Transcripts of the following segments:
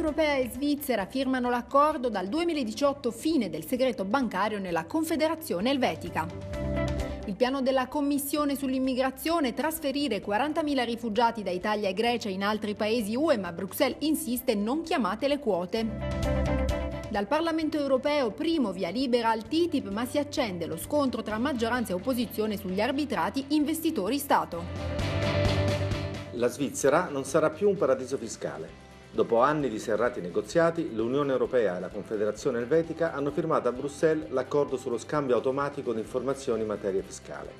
e Svizzera firmano l'accordo dal 2018 fine del segreto bancario nella Confederazione Elvetica. Il piano della Commissione sull'immigrazione è trasferire 40.000 rifugiati da Italia e Grecia in altri paesi UE, ma Bruxelles insiste non chiamate le quote. Dal Parlamento europeo primo via libera al TTIP, ma si accende lo scontro tra maggioranza e opposizione sugli arbitrati investitori-Stato. La Svizzera non sarà più un paradiso fiscale. Dopo anni di serrati negoziati, l'Unione Europea e la Confederazione Elvetica hanno firmato a Bruxelles l'accordo sullo scambio automatico di informazioni in materia fiscale.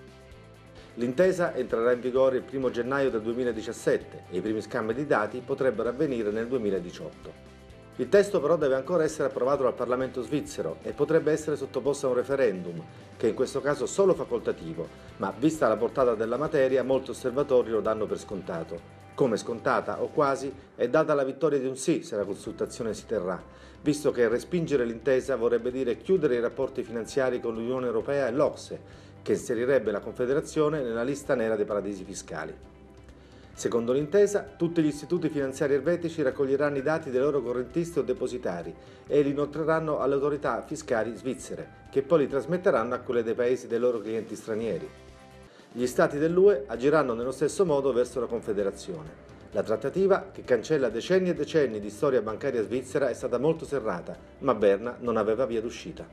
L'intesa entrerà in vigore il 1 gennaio del 2017 e i primi scambi di dati potrebbero avvenire nel 2018. Il testo però deve ancora essere approvato dal Parlamento svizzero e potrebbe essere sottoposto a un referendum, che in questo caso solo facoltativo, ma vista la portata della materia molti osservatori lo danno per scontato. Come scontata o quasi è data la vittoria di un sì se la consultazione si terrà, visto che respingere l'intesa vorrebbe dire chiudere i rapporti finanziari con l'Unione Europea e l'Ocse, che inserirebbe la Confederazione nella lista nera dei paradisi fiscali. Secondo l'intesa, tutti gli istituti finanziari elvetici raccoglieranno i dati dei loro correntisti o depositari e li inoltreranno alle autorità fiscali svizzere, che poi li trasmetteranno a quelle dei paesi dei loro clienti stranieri. Gli stati dell'UE agiranno nello stesso modo verso la Confederazione. La trattativa, che cancella decenni e decenni di storia bancaria svizzera, è stata molto serrata, ma Berna non aveva via d'uscita.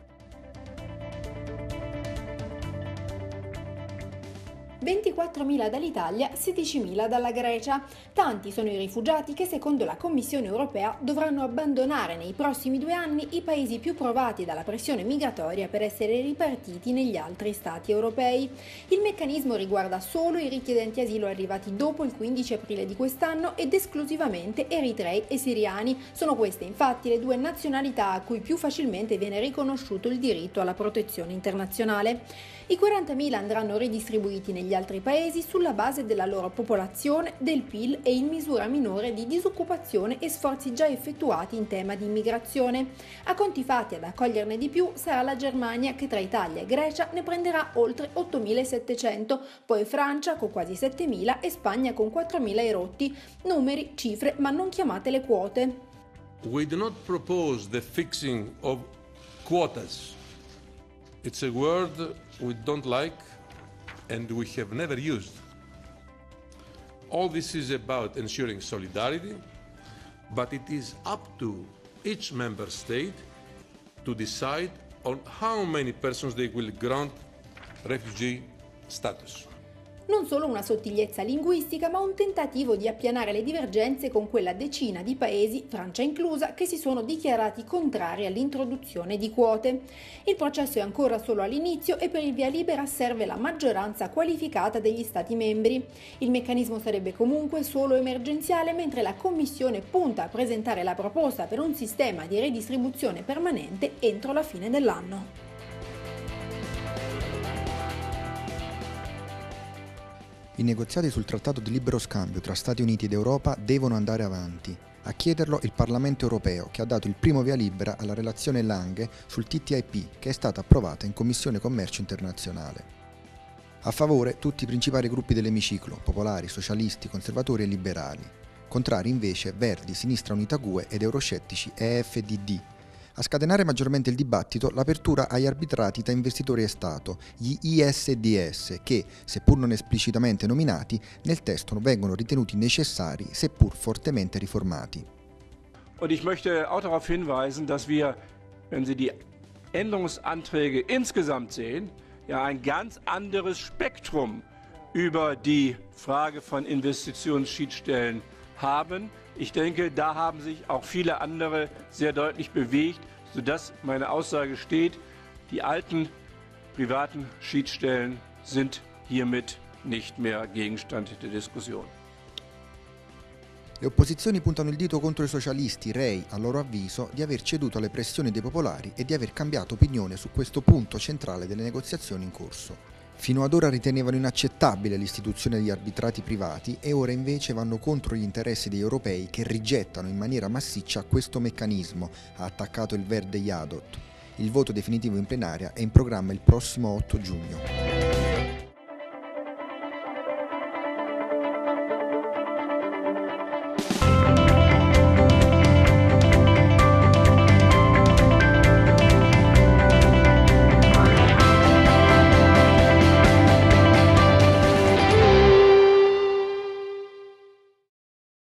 24.000 dall'Italia, 16.000 dalla Grecia. Tanti sono i rifugiati che secondo la Commissione europea dovranno abbandonare nei prossimi due anni i paesi più provati dalla pressione migratoria per essere ripartiti negli altri stati europei. Il meccanismo riguarda solo i richiedenti asilo arrivati dopo il 15 aprile di quest'anno ed esclusivamente eritrei e siriani. Sono queste infatti le due nazionalità a cui più facilmente viene riconosciuto il diritto alla protezione internazionale. I 40.000 andranno ridistribuiti negli altri paesi sulla base della loro popolazione, del PIL e in misura minore di disoccupazione e sforzi già effettuati in tema di immigrazione. A conti fatti ad accoglierne di più sarà la Germania che tra Italia e Grecia ne prenderà oltre 8.700, poi Francia con quasi 7.000 e Spagna con 4.000 erotti. Numeri, cifre, ma non chiamate le quote. We do not propose the fixing of quotas. It's a word we don't like and we have never used. All this is about ensuring solidarity, but it is up to each member state to decide on how many persons they will grant refugee status. Non solo una sottigliezza linguistica, ma un tentativo di appianare le divergenze con quella decina di paesi, Francia inclusa, che si sono dichiarati contrari all'introduzione di quote. Il processo è ancora solo all'inizio e per il via libera serve la maggioranza qualificata degli Stati membri. Il meccanismo sarebbe comunque solo emergenziale, mentre la Commissione punta a presentare la proposta per un sistema di redistribuzione permanente entro la fine dell'anno. I negoziati sul trattato di libero scambio tra Stati Uniti ed Europa devono andare avanti. A chiederlo il Parlamento europeo, che ha dato il primo via libera alla relazione Lange sul TTIP, che è stata approvata in Commissione Commercio Internazionale. A favore tutti i principali gruppi dell'emiciclo, popolari, socialisti, conservatori e liberali. Contrari invece Verdi, Sinistra Unita GUE ed euroscettici EFDD, a scatenare maggiormente il dibattito l'apertura agli arbitrati tra investitori e Stato, gli ISDS, che, seppur non esplicitamente nominati, nel testo vengono ritenuti necessari, seppur fortemente riformati. Und ich möchte auch darauf hinweisen, dass wir, wenn Sie die Änderungsanträge insgesamt sehen, ja ein ganz anderes Spektrum über die Frage von Investitionsschiedsstellen haben. Ich denke, da haben sich auch viele andere sehr deutlich bewegt, sodass meine Aussage steht, die alten privaten Schiedsstellen sind hiermit nicht mehr Gegenstand der Diskussion. Le opposizioni puntano il dito contro i socialisti, rei, a loro avviso, di aver ceduto alle pressioni dei popolari e di aver cambiato opinione su questo punto centrale delle negoziazioni in corso. Fino ad ora ritenevano inaccettabile l'istituzione di arbitrati privati e ora invece vanno contro gli interessi degli europei che rigettano in maniera massiccia questo meccanismo, ha attaccato il verde Yadot. Il voto definitivo in plenaria è in programma il prossimo 8 giugno.